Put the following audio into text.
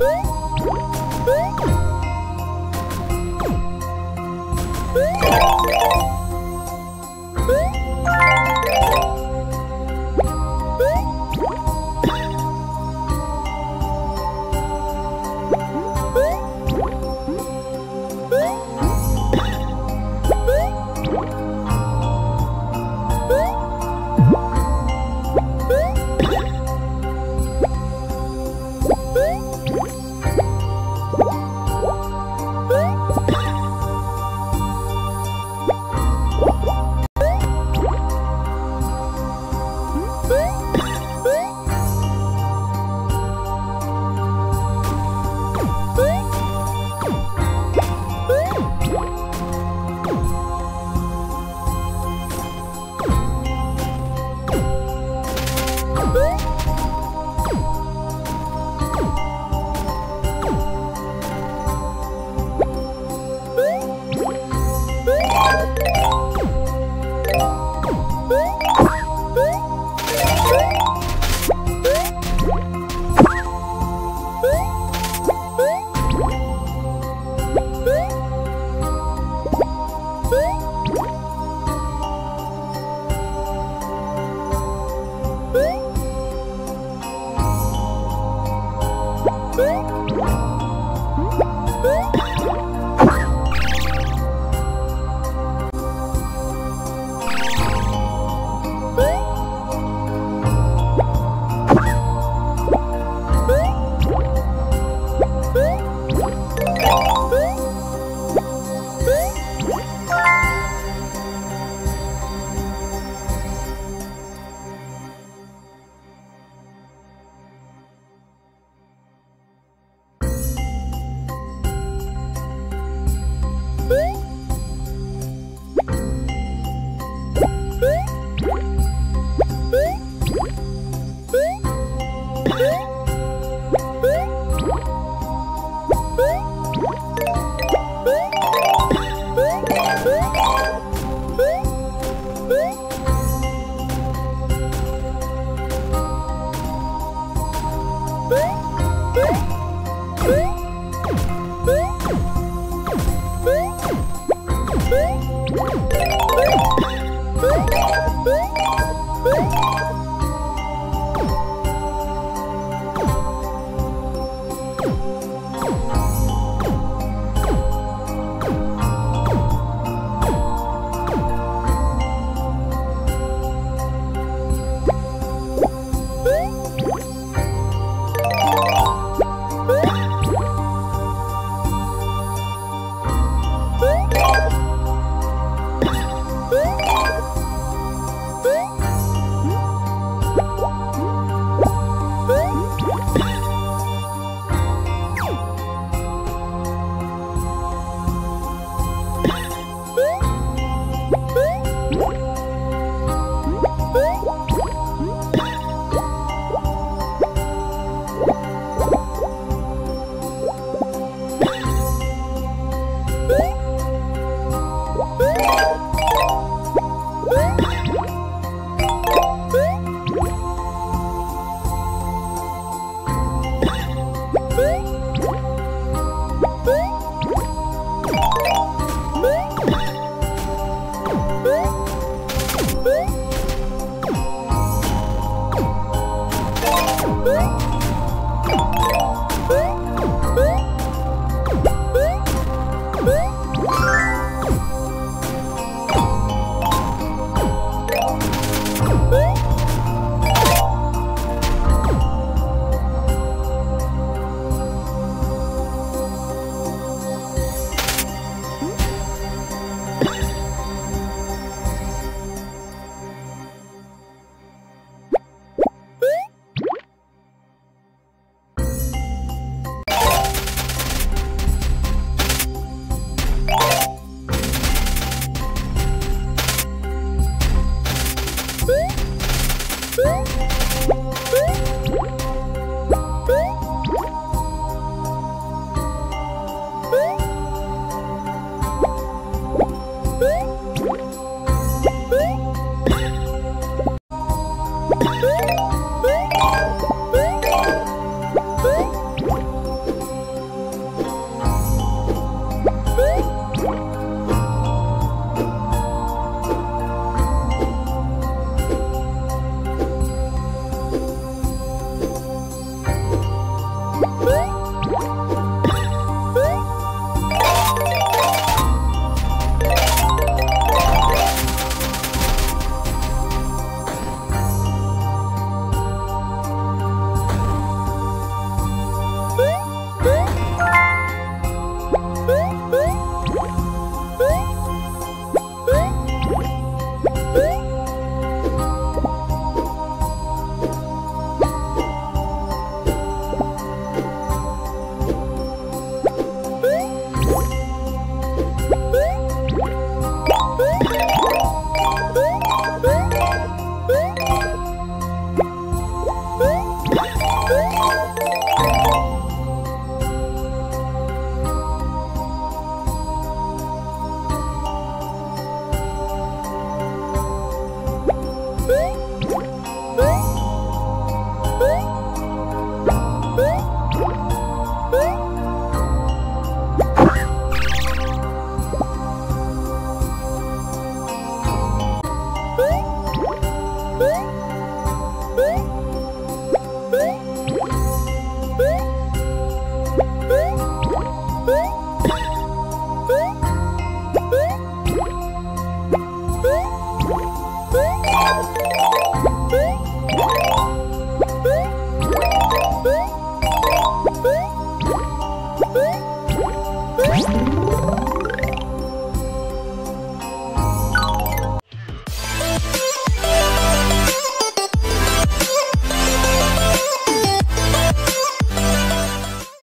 응?